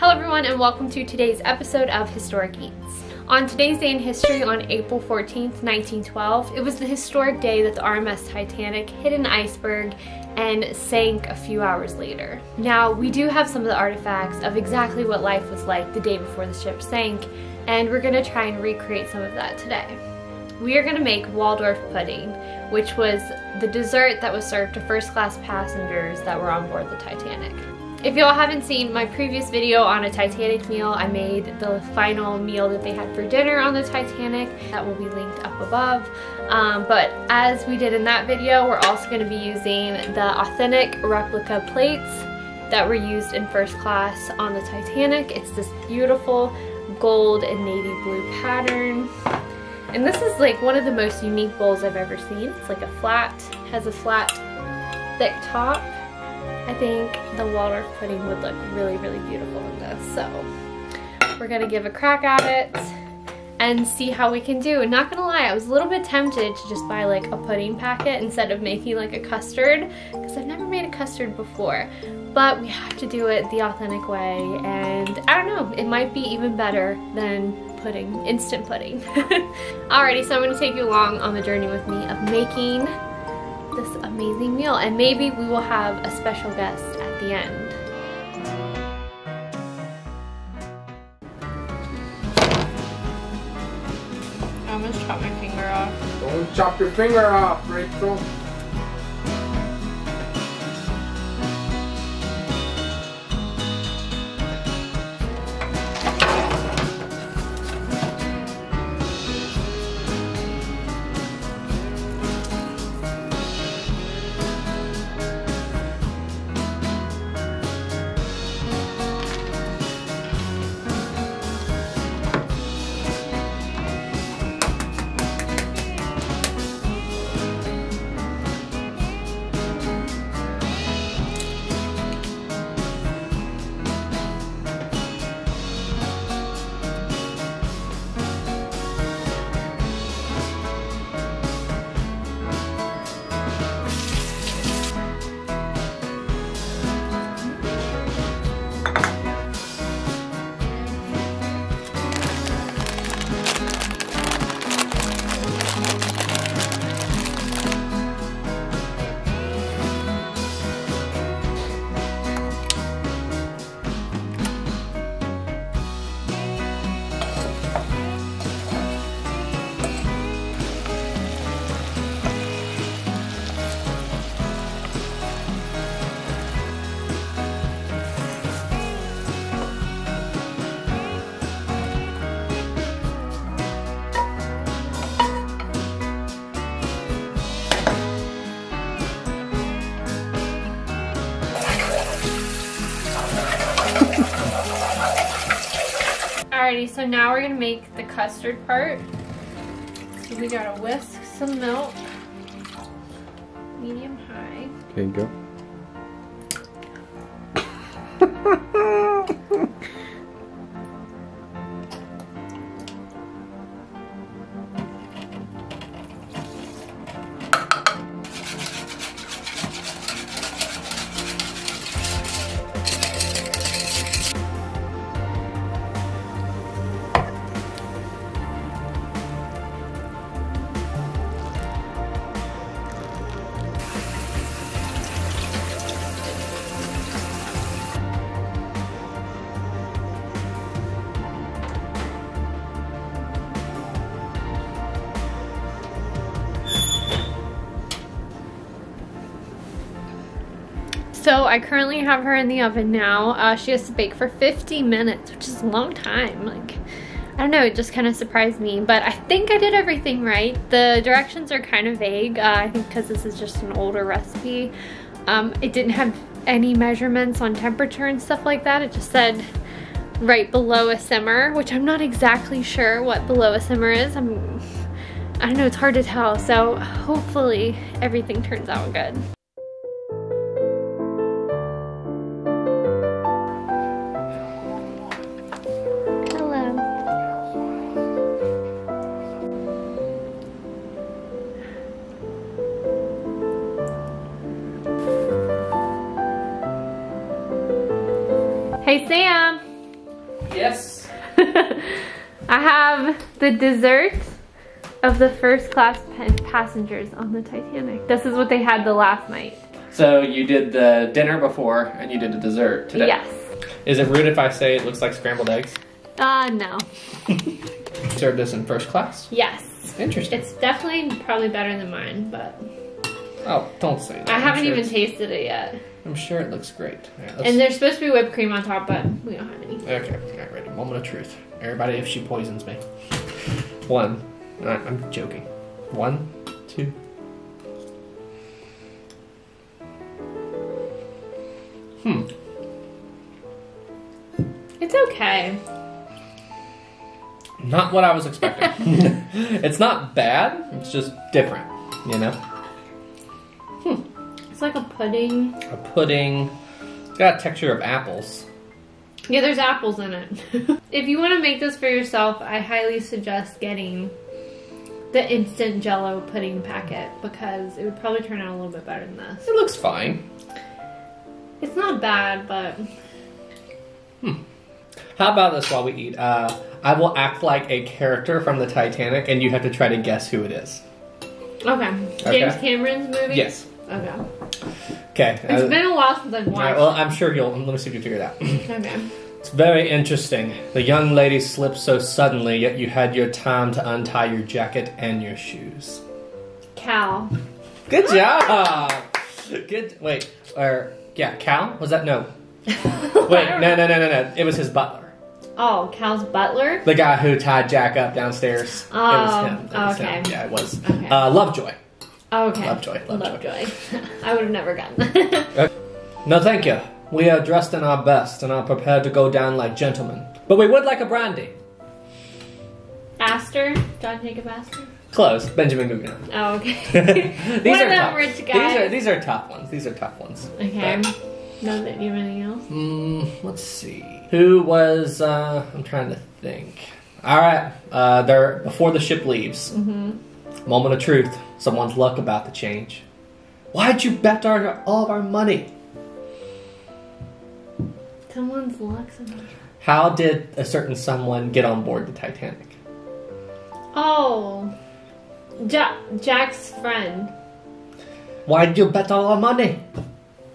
Hello everyone and welcome to today's episode of Historic Eats. On today's day in history on April 14th, 1912, it was the historic day that the RMS Titanic hit an iceberg and sank a few hours later. Now, we do have some of the artifacts of exactly what life was like the day before the ship sank, and we're gonna try and recreate some of that today. We are gonna make Waldorf pudding, which was the dessert that was served to first class passengers that were on board the Titanic. If y'all haven't seen my previous video on a Titanic meal, I made the final meal that they had for dinner on the Titanic. That will be linked up above. Um, but as we did in that video, we're also going to be using the authentic replica plates that were used in first class on the Titanic. It's this beautiful gold and navy blue pattern. And this is like one of the most unique bowls I've ever seen. It's like a flat, has a flat, thick top I think the Waldorf pudding would look really, really beautiful in this. So we're gonna give a crack at it and see how we can do. Not gonna lie, I was a little bit tempted to just buy like a pudding packet instead of making like a custard because I've never made a custard before. But we have to do it the authentic way and I don't know, it might be even better than pudding, instant pudding. Alrighty, so I'm gonna take you along on the journey with me of making this amazing meal and maybe we will have a special guest at the end. I almost chopped my finger off. Don't chop your finger off, Rachel. Alrighty, so now we're gonna make the custard part. So we gotta whisk some milk, medium high. Okay, go. So I currently have her in the oven now. Uh, she has to bake for 50 minutes, which is a long time. Like, I don't know, it just kind of surprised me. But I think I did everything right. The directions are kind of vague, uh, I think because this is just an older recipe. Um, it didn't have any measurements on temperature and stuff like that. It just said right below a simmer, which I'm not exactly sure what below a simmer is. I'm, I don't know, it's hard to tell. So hopefully everything turns out good. Hey, Sam. Yes. I have the dessert of the first class passengers on the Titanic. This is what they had the last night. So you did the dinner before and you did the dessert today. Yes. Is it rude if I say it looks like scrambled eggs? Uh, no. Served this in first class. Yes. Interesting. It's definitely probably better than mine, but Oh, don't say that. I I'm haven't sure even it's- tasted it yet. I'm sure it looks great. Right, And there's supposed to be whipped cream on top, but we don't have any. Okay, all right, ready. Moment of truth. Everybody, if she poisons me. One. Right, I'm joking. One, two. Hmm. It's okay. Not what I was expecting. it's not bad. It's just different. You know, It's like a pudding. a pudding. It's got a texture of apples. Yeah, there's apples in it. if you want to make this for yourself, I highly suggest getting the instant jello pudding packet because it would probably turn out a little bit better than this. It looks fine. It's not bad, but Hmm. How about this while we eat? Uh, I will act like a character from the Titanic, and you have to try to guess who it is. okay. James Cameron's movie? Yes. Okay. Okay. It's uh, been a while since I've all right, watched. well, I'm sure you'll. Let me see if you figure it out. okay. It's very interesting. The young lady slipped so suddenly, yet you had your time to untie your jacket and your shoes. Cal. Good job. Good. Wait. Or yeah, Cal was that? No. Wait. No. No. No. No. No. It was his butler. Oh, Cal's butler? The guy who tied Jack up downstairs. it Oh, was him. It was okay. him. Yeah, it was. Okay. Uh, Lovejoy. Oh, okay. Lovejoy, Lovejoy. Lovejoy. I would have never gotten that. No, thank you. We are dressed in our best and are prepared to go down like gentlemen. But we would like a brandy. Astor? John Jacob Astor? Close. Benjamin Guggenheim. Oh, okay. these One are of them tough. rich These are these are tough ones. These are tough ones. okay. No, that you have anything else? Mm, let's see. Who was? Uh, I'm trying to think. All right. Uh, they're before the ship leaves. Mm-hmm. Moment of truth. Someone's luck about to change. Why'd you bet our all of our money? Someone's luck. How did a certain someone get on board the Titanic? Oh. Ja- Jack's friend. Why'd you bet all our money?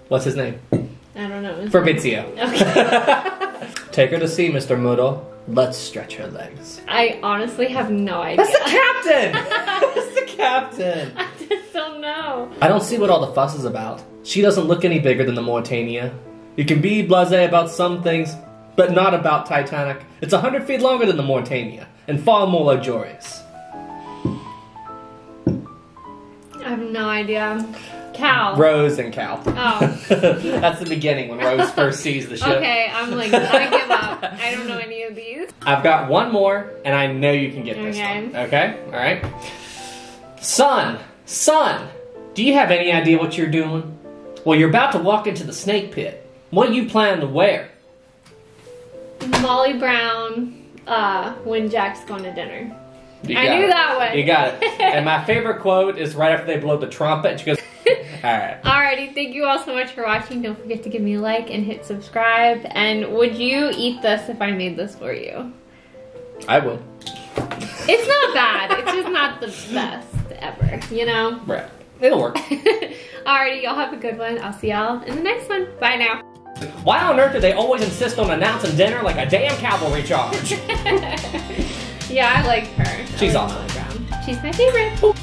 What's his name? I don't know. Fabrizio. Okay. Take her to sea, Mr. Murdoch. Let's stretch her legs. I honestly have no idea. That's the captain! That's the captain! I just don't know. I don't see what all the fuss is about. She doesn't look any bigger than the Mauretania. You can be blasé about some things, but not about Titanic. It's a hundred feet longer than the Mauretania, and far more luxurious. Have no idea. Cal. Rose and Cal. Oh. That's the beginning when Rose first sees the ship. Okay, I'm like, I give up. I don't know any of these. I've got one more, and I know you can get this Okay. one. Okay? Alright? Son! Son! Do you have any idea what you're doing? Well, you're about to walk into the snake pit. What do you plan to wear? Molly Brown, uh, when Jack's going to dinner. You I knew it. that one. You got it. and my favorite quote is right after they blow the trumpet. She goes, Alright. Alrighty, thank you all so much for watching. Don't forget to give me a like and hit subscribe. And would you eat this if I made this for you? I will. It's not bad. It's just not the best ever, you know? Right. It'll work. Alrighty, y'all have a good one. I'll see y'all in the next one. Bye now. Why on earth do they always insist on announcing dinner like a damn cavalry charge? Yeah, I like her. She's like awesome. She's my favorite.